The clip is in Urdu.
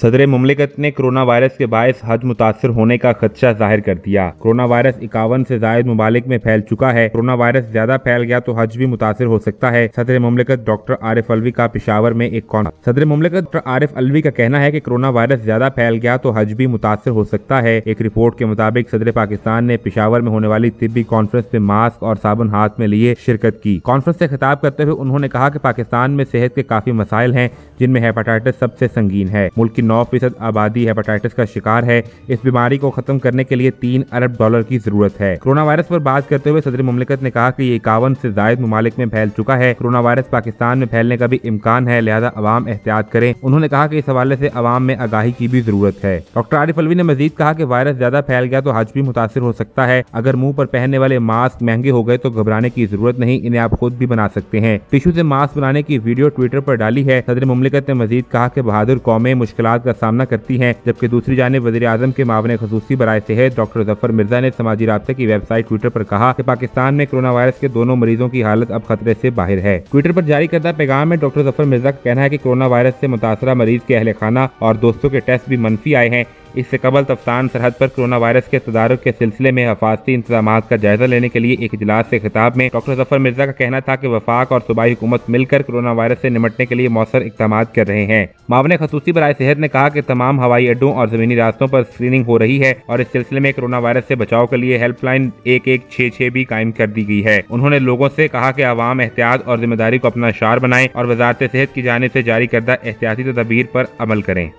صدر مملکت نے کرونا وائرس کے باعث حج متاثر ہونے کا خدشہ ظاہر کر دیا۔ کرونا وائرس اکاون سے زائد ممالک میں پھیل چکا ہے۔ کرونا وائرس زیادہ پھیل گیا تو حج بھی متاثر ہو سکتا ہے۔ صدر مملکت ڈاکٹر عارف الوی کا پشاور میں ایک کون صدر مملکت ڈاکٹر عارف الوی کا کہنا ہے کہ کرونا وائرس زیادہ پھیل گیا تو حج بھی متاثر ہو سکتا ہے۔ ایک رپورٹ کے مطابق صدر پاکستان نے پشاور میں ہونے والی طبی کانفرنس میں ماسک اور صابن ہاتھ میں لیے شرکت کی۔ کانفرنس سے خطاب کرتے ہوئے انہوں نے کہا کہ پاکستان میں صحت کے کافی مسائل ہیں جن میں ہیپاٹائٹس سب سے سنگین ہے۔ ملک کی نو فیصد آبادی ہیپاٹائٹس کا شکار ہے۔ اس بیماری کو ختم کرنے کے لیے تین ارب ڈالر کی ضرورت ہے۔ کرونا وائرس پر بات کرتے ہوئے صدر مملکت نے کہا کہ یہ اکاون سے زائد ممالک میں پھیل چکا ہے۔ کرونا وائرس پاکستان میں پھیلنے کا بھی امکان ہے، لہذا عوام احتیاط کریں۔ انہوں نے کہا کہ اس حوالے سے عوام میں آگاہی کی بھی ضرورت ہے۔ ڈاکٹر عارف الوی نے مزید کہا کہ وائرس زیادہ پھیل گیا تو حج بھی متاثر ہو سکتا ہے۔ اگر منہ پر پہننے والے ماسک مہنگے ہو گئے تو گھبرانے کی ضرورت نہیں، انہیں آپ خود بھی بنا سکتے ہیں۔ ٹیشو سے ماسک بنانے کی ویڈیو ٹویٹر پر ڈالی ہے۔ صدر مملکت نے مزید کہا کہ بہادر قومیں مشکلات کا سامنا کرتی ہیں، جبکہ دوسری جانب وزیر اعظم کے معاون خصوصی برائے صحت ڈاکٹر ظفر مرزا نے سماجی رابطے کی ویب سائٹ ٹویٹر پر کہا کہ پاکستان میں کرونا وائرس کے دونوں مریضوں کی حالت اب خطرے سے باہر ہے۔ ٹویٹر پر جاری کردہ پیغام میں ڈاکٹر ظفر مرزا کا کہنا ہے کہ کرونا وائرس سے متاثرہ مریض کے اہل خانہ اور دوستوں کے ٹیسٹ بھی منفی آئے ہیں۔ اس سے قبل تفتان سرحد پر کرونا وائرس کے تدارک کے سلسلے میں حفاظتی انتظامات کا جائزہ لینے کے لیے ایک اجلاس سے خطاب میں ڈاکٹر ظفر مرزا کا کہنا تھا کہ وفاق اور صوبائی حکومت مل کر کرونا وائرس سے نمٹنے کے لیے مؤثر اقدامات کر رہے ہیں۔ معاون خصوصی برائے صحت نے کہا کہ تمام ہوائی اڈوں اور زمینی راستوں پر اسکریننگ ہو رہی ہے اور اس سلسلے میں کرونا وائرس سے بچاؤ کے لیے ہیلپ لائن ایک ایک چھ چھ بھی قائم کر دی گئی ہے۔ انہوں نے لوگوں سے کہا کہ عوام احتیاط اور ذمہ داری کو اپنا شعار بنائیں اور وزارت صحت کی جانب سے جاری کردہ احتیاطی تدابیر پر عمل کریں۔